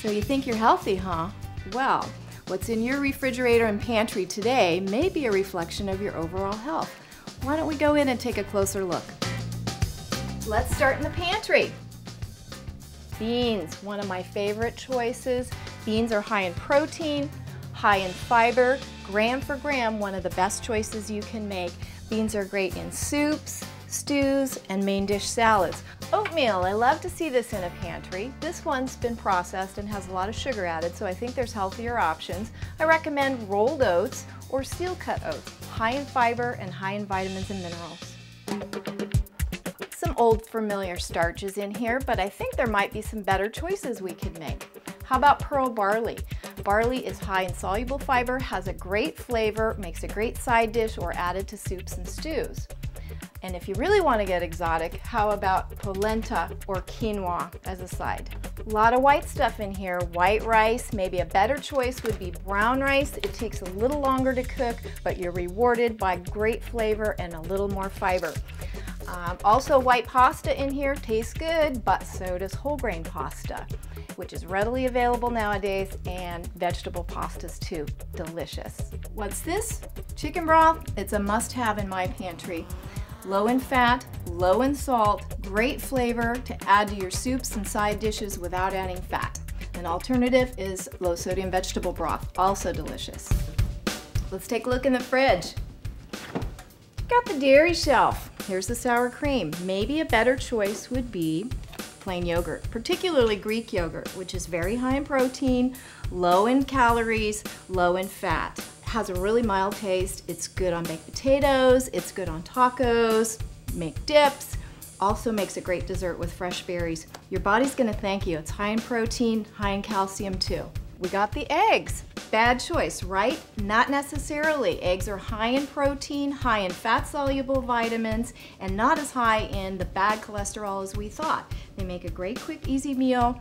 So you think you're healthy, huh? Well, what's in your refrigerator and pantry today may be a reflection of your overall health. Why don't we go in and take a closer look? Let's start in the pantry. Beans, one of my favorite choices. Beans are high in protein, high in fiber, gram for gram, one of the best choices you can make. Beans are great in soups, stews, and main dish salads. Oatmeal, I love to see this in a pantry. This one's been processed and has a lot of sugar added, so I think there's healthier options. I recommend rolled oats or steel cut oats, high in fiber and high in vitamins and minerals. Some old familiar starches in here, but I think there might be some better choices we could make. How about pearl barley? Barley is high in soluble fiber, has a great flavor, makes a great side dish or added to soups and stews. And if you really want to get exotic, how about polenta or quinoa as a side? A lot of white stuff in here. White rice, maybe a better choice would be brown rice. It takes a little longer to cook, but you're rewarded by great flavor and a little more fiber. Um, also white pasta in here, tastes good, but so does whole grain pasta, which is readily available nowadays, and vegetable pastas too, delicious. What's this? Chicken broth, it's a must have in my pantry. Low in fat, low in salt, great flavor to add to your soups and side dishes without adding fat. An alternative is low sodium vegetable broth, also delicious. Let's take a look in the fridge. Got the dairy shelf. Here's the sour cream. Maybe a better choice would be plain yogurt, particularly Greek yogurt, which is very high in protein, low in calories, low in fat has a really mild taste. It's good on baked potatoes, it's good on tacos, make dips, also makes a great dessert with fresh berries. Your body's gonna thank you. It's high in protein, high in calcium too. We got the eggs. Bad choice, right? Not necessarily. Eggs are high in protein, high in fat-soluble vitamins, and not as high in the bad cholesterol as we thought. They make a great, quick, easy meal.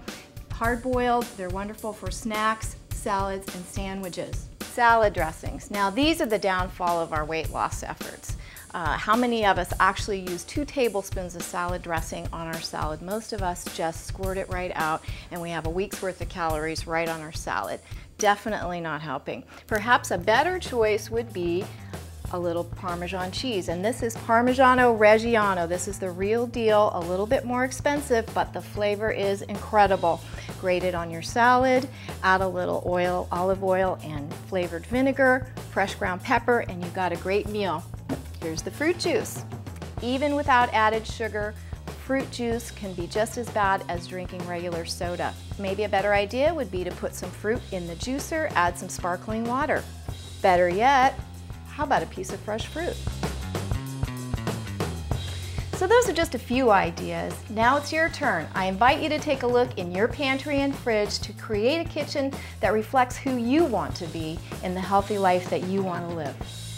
Hard-boiled, they're wonderful for snacks, salads, and sandwiches salad dressings. Now these are the downfall of our weight loss efforts. Uh, how many of us actually use two tablespoons of salad dressing on our salad? Most of us just squirt it right out and we have a week's worth of calories right on our salad. Definitely not helping. Perhaps a better choice would be a little Parmesan cheese. And this is Parmigiano Reggiano. This is the real deal, a little bit more expensive, but the flavor is incredible. Grate it on your salad, add a little oil, olive oil, and flavored vinegar, fresh ground pepper, and you've got a great meal. Here's the fruit juice. Even without added sugar, fruit juice can be just as bad as drinking regular soda. Maybe a better idea would be to put some fruit in the juicer, add some sparkling water. Better yet, how about a piece of fresh fruit? So those are just a few ideas. Now it's your turn. I invite you to take a look in your pantry and fridge to create a kitchen that reflects who you want to be in the healthy life that you want to live.